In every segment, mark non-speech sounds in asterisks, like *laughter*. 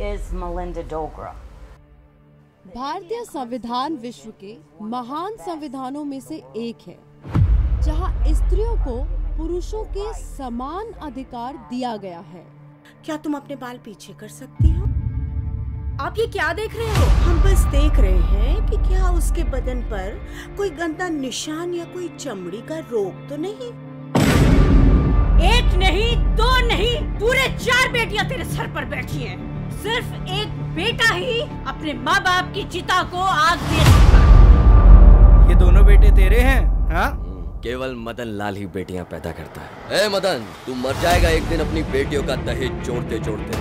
Melinda Dogra. भारतीय संविधान विश्व के महान संविधानों में से एक है जहाँ स्त्रियों को पुरुषों के समान अधिकार दिया गया है। क्या तुम अपने बाल पीछे कर सकती हो? आप ये क्या देख रहे हो? हम बस देख रहे हैं कि क्या उसके बदन पर कोई गंदा निशान या कोई चमड़ी का रोग तो नहीं? एक नहीं दो नहीं पूरे चार बेटियाँ तेरे सर पर बैठी हैं। सिर्फ़ एक बेटा ही अपने माँ बाप की चिता को आग दे सकता ये दोनों बेटे तेरे हैं हाँ? केवल मदन लाल ही बेटियाँ पैदा करता है। ए मदन तू मर जाएगा एक दिन अपनी बेटियों का दहेज जोड़ते जोड़ते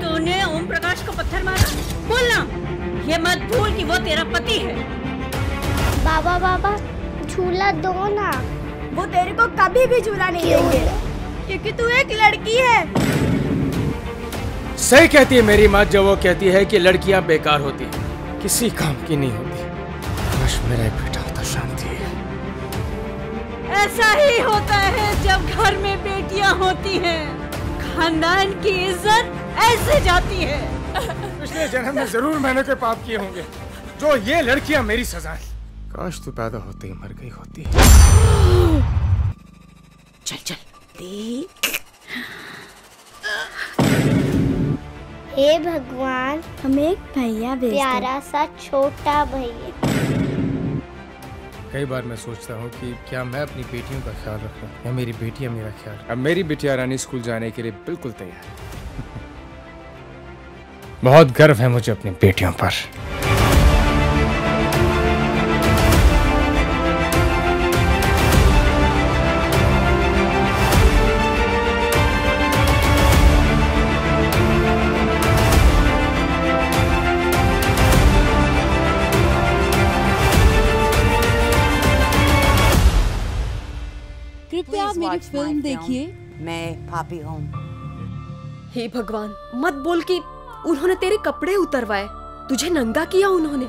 तूने ओम प्रकाश को पत्थर मारा? बोलना ये मत भूल कि वो तेरा पति है। बाबा बाबा झूला दो ना। वो तेरे को कभी भी झूला नहीं देंगे। क्योंकि तू एक लड़की है। सही कहती है मेरी माँ जब वो कहती है कि लड़कियाँ बेकार होती हैं किसी काम की नहीं होती। काश मेरा बेटा होता शांति ऐसा ही होता है जब घर में बेटियाँ होती हैं। खानदान की इज़्ज़त ऐसे जाती है। पिछले जन्म में ज़रूर मैंने कोई पाप किए होंगे। जो ये लड़कियाँ मेरी सजा है। काश तू पैदा होते ही मर गई होती। चल चल। देख हे भगवान हमें एक भैया भेज प्यारा सा छोटा भैया। कई बार मैं सोचता हूँ कि क्या मैं अपनी बेटियों का ख्याल रखूँ या मेरी बेटियाँ मेरा ख्याल अब मेरी बिटिया रानी स्कूल जाने के लिए बिल्कुल तैयार है। *laughs* बहुत गर्व है मुझे अपनी बेटियों पर। मेरी फ़िल्म देखिए। मैं पापी हूँ। हे भगवान मत बोल कि उन्होंने तेरे कपड़े उतरवाए। तुझे नंगा किया उन्होंने।